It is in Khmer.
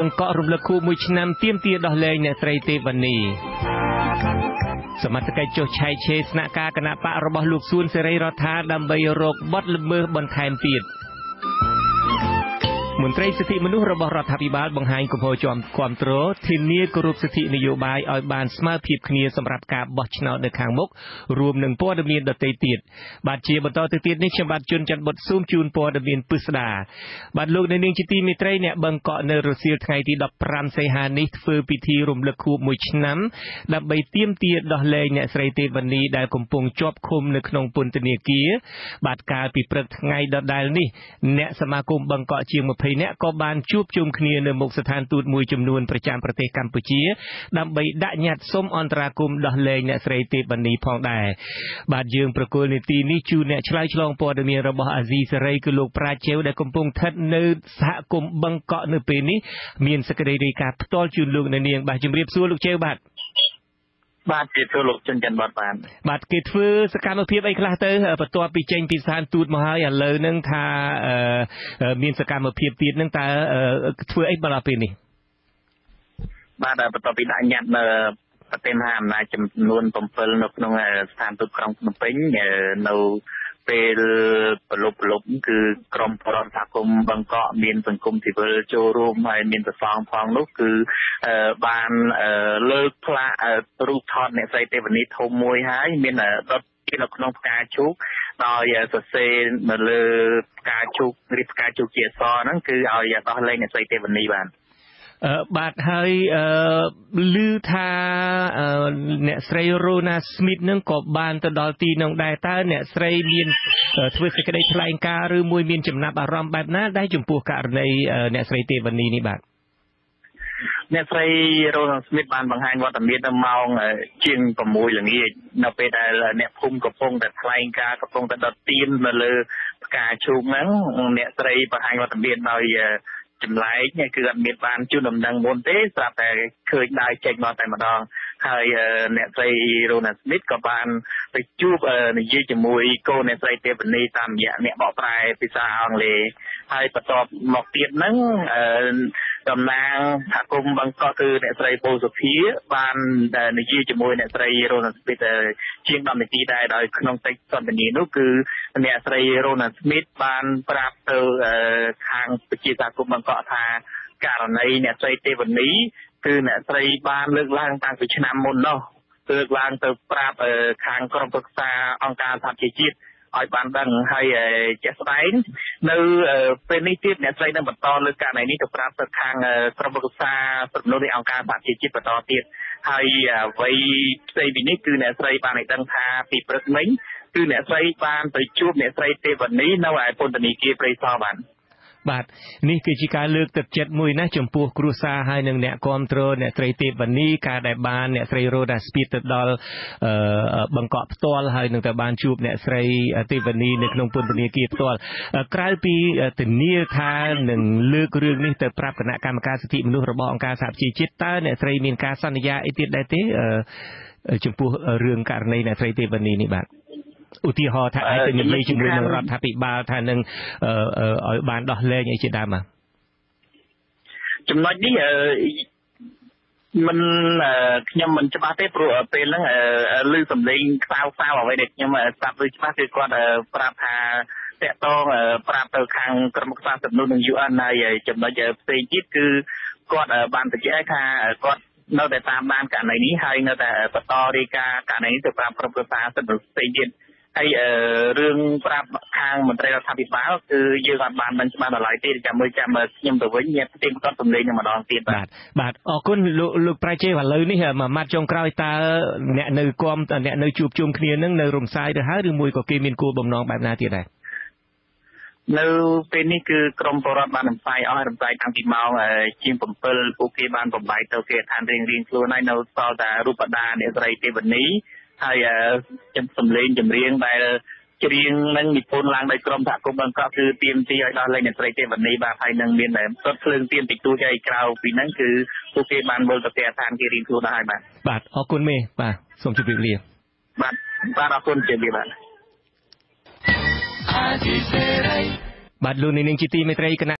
បង្កក់រំលឹកខួបមួយឆ្នាំទៀមទាដោះលែងអ្នកស្រីទេវនីសមត្ថកិច្ចចុះឆែកឆេរស្នាក់ការគណៈបករបស់លោកសួនសេរីរដ្ឋាដើម្បីរកបទល្មើសបន្ថែមទៀត មន្ត្រីសិទ្ធិមនុស្សរបស់រដ្ឋាភិបាលបង្ហាញកំហុសជាប់គ្រប់គ្រងធានាគោរពសិទ្ធិនយោបាយឲ្យបានស្មើភាពគ្នាសម្រាប់ការបោះឆ្នោតនៅខាងមុខរួមនឹងព័ត៌មានដទៃទៀតបាទជាបន្តទៅទៀតនេះខ្ញុំបាទជួនច័ន្ទបុតស៊ូមជូនព័ត៌មានពិស្ដាបាទលោកនៅនាងជាទីមេត្រីអ្នកបង្កក់នៅរសៀលថ្ងៃទី15សីហានេះធ្វើពិធីរំលឹកខួប1ឆ្នាំដើម្បីទាមទារដោះលែងអ្នកស្រីទេវនីដែលកំពុងជាប់ឃុំនៅក្នុងពន្ធនាគារបាទកាលពីព្រឹកថ្ងៃដដែលនេះអ្នកសមាគមបង្កក់ជាង20 20នាក់ក៏បានជួបជុំគ្នានៅមុខស្ថានទូតមួយចំនួនប្រចាំប្រទេសកម្ពុជា ដើម្បីដាក់ញត្តិសុំអន្តរាគមន៍ដោះលែងអ្នកស្រីទេពនីផងដែរបាទយើងប្រកុលនីតិនេះជូនអ្នកឆ្លើយឆ្លងព័ត៌មានរបស់អាស៊ីសេរីគឺលោកប្រាជេវដែលកំពុងស្ថិតនៅសហគមន៍បឹងកក់នៅពេលនេះមានសេចក្តីរាយការណ៍ផ្ទាល់ជូនលោកនៅនាងបាទជំរាបសួរលោកជេវបាទ បាទគេធ្វើលោកចិនច័ន្ទបាត់បានបាទគេធ្វើសកម្មភាពអីខ្លះទៅបន្ទាប់ពីចេញពីស្ថានទូតមកហើយឥឡូវហ្នឹងថាមានសកម្មភាពទៀតហ្នឹងតើធ្វើអីដល់ពេលនេះបាទបន្ទាប់ពីដាក់ញត្តិនៅប្រទេសមហាអំណាចចំនួន7នៅក្នុងស្ថានទូតក្រុងភ្នំពេញនៅ ពេលប្រលប់ប្រលប់គឺក្រមប្រតិសហគមន៍បឹងកក់មានសង្គមស៊ីវិលចូលរួមហើយមានប្រសងផងនោះគឺបានលើកផ្លាករូបថតអ្នកស្រីទេវនីធំមួយហើយមានដុតនៅក្នុងផ្កាឈូកដោយសរសេរនៅលើផ្កាឈូកឬផ្កាឈូកជាអសហ្នឹងគឺឲ្យដោះលែងអ្នកស្រីទេវនីបាន បាទហើយឮថាអ្នកស្រីរ៉ូណាស្មីតនឹងក៏បានទៅដល់ទីនោះដែរតើអ្នកស្រីមានធ្វើសេចក្តីថ្លែងការណ៍ឬមួយមានចំណាប់អារម្មណ៍បែបណាដែរចំពោះករណីអ្នកស្រីទេវនីនេះបាទអ្នកស្រីរ៉ូណាស្មីតបានបង្ហាញវត្តមាននៅម៉ោងជាង6ល្ងាចនៅពេលដែលអ្នកភូមិកំពុងតែថ្លែងការណ៍កំពុងតែដុតទៀននៅលើផ្កាឈូកហ្នឹងអ្នកស្រីបង្ហាញវត្តមានដោយ ចម្លែកគឺអត់មានបានជូនដំណឹងមុនទេស្រាប់តែឃើញដើរចេញមកតែម្ដងហើយអ្នកស្រី Rona Smith ក៏បានទៅជួបនិយាយជាមួយកូនអ្នកស្រីទេពនីតាមរយៈអ្នកបកប្រែភាសាអង់គ្លេសហើយបន្ទាប់មកទៀតហ្នឹងតំណាងសហគមន៍បឹងកក់គឺអ្នកស្រីបូសុភាបាននិយាយជាមួយអ្នកស្រីរ៉ូណាស្មីតជាង10នាទីដែរដោយក្នុងកិច្ចសន្ទនានោះគឺ អ្នកស្រីរ៉ូណាស្មីតបានប្រាប់ទៅខាងប្រជាសហគមន៍បឹងកក់ថាករណីអ្នកស្រីទេវនីគឺអ្នកស្រីបានលើកឡើងតាំងពីឆ្នាំមុននោះលើកឡើងទៅប្រាប់ខាងក្រុមប្រឹក្សាអង្គការសហជីវជាតិឲ្យបានដឹងហើយជាក់ស្ដែងនៅពេលនេះទៀតអ្នកស្រីនឹងបន្តលើកករណីនេះទៅប្រាប់ទៅខាងក្រុមប្រឹក្សាសំណុំនៃអង្គការសហជីវជាតិបន្តទៀតហើយអ្វីផ្សេងពីនេះគឺអ្នកស្រីបានឲ្យដឹងថាពីព្រឹកមិញ គឺអ្នកស្រីបានទៅជួបអ្នកស្រីទេវនីនៅឯពន្ធនាគារព្រៃសរបានបាទនេះគឺជាការលើកទឹកចិត្តមួយណាចំពោះគ្រួសារហើយនិងអ្នកគ្រប់គ្រងអ្នកស្រីទេពវនីការដែលបានអ្នកស្រីរ៉ូដាស្ពីតទៅដល់បង្កក់ផ្ទាល់ហើយនឹងទៅបានជួបអ្នកស្រីទេពវនីនៅក្នុងពន្ធនាគារផ្ទាល់ក្រៅពីធានាថានឹងលើករឿងនេះទៅប្រាប់គណៈកម្មការសិទ្ធិមនុស្សរបស់អង្គការសហជីវជាតិតើអ្នកស្រីមានការសន្យាអីទៀតដែរទេចំពោះរឿងករណីអ្នកស្រីទេពវនីនេះបាទ ឧទាហរណ៍ថាអាចទៅនិយាយជាមួយនឹងរដ្ឋាភិបាលថានឹងឲ្យបានដោះលែងអីជាដើមបាទចំណុចនេះមិនខ្ញុំមិនច្បាស់ទេព្រោះពេលហ្នឹងឮសំឡេងខ្សៅខ្សៅអ្វីដែលខ្ញុំស្ដាប់ឮច្បាស់គឺគាត់ប្រាប់ថាតកតងប្រាប់ទៅខាងក្រុមខ្សែសំណុំនឹង UN ហើយចំណុចផ្សេងទៀតគឺគាត់បានបញ្ជាក់ថាគាត់នៅតែតាមដានករណីនេះហើយនៅតែបន្តរាយការណ៍ករណីនេះទៅប្រាប់ក្រុមប្រឹក្សាសិទ្ធិផ្សេងទៀត ហើយរឿងប្រាប់ខាងមន្ត្រីរដ្ឋាភិបាលគឺយើងអត់បានដឹងច្បាស់ដល់ឡើយទេចាំមើលចាំខ្ញុំទៅវិញញាតិផ្ទៀងផ្ទាត់សម្លេងនឹងម្ដងទៀតបាទបាទអរគុណលោកលោកប្រជេឥឡូវនេះមួយម៉ាត់ចុងក្រោយតើអ្នកនៅគំអ្នកនៅជួបជុំគ្នានឹងនៅរំសាយទៅហើយឬមួយក៏គេមានគោលបំណងបែបណាទៀតដែរនៅពេលនេះគឺក្រមបរដ្ឋបានរំសាយអស់រំសាយតាំងពីម៉ោងជាង7ពួកគេបានបំបាយទៅគេឋានរៀងរៀងខ្លួនហើយនៅសល់តែរូបតាអ្នកស្រីទេវនី ហើយចំសំឡេងចម្រៀងដែលច្រៀងនឹងនិពន្ធឡើងដោយក្រុមសហគមន៍បង្កក់គឺទៀមទីឲ្យដល់លេងអ្នកស្រីទេវនីបាទហើយនឹងមានតែសុទ្ធភ្លើងទៀនតិចតួចហើយក្រៅពីហ្នឹងគឺពួកគេបានវិលទៅផ្ទះឋានគេរៀងខ្លួនហើយបាទបាទអរគុណមេបាទសូមជម្រាបលាបាទបាទអរគុណជម្រាបបាទបាទលោកនាងជាទីមេត្រីគណៈ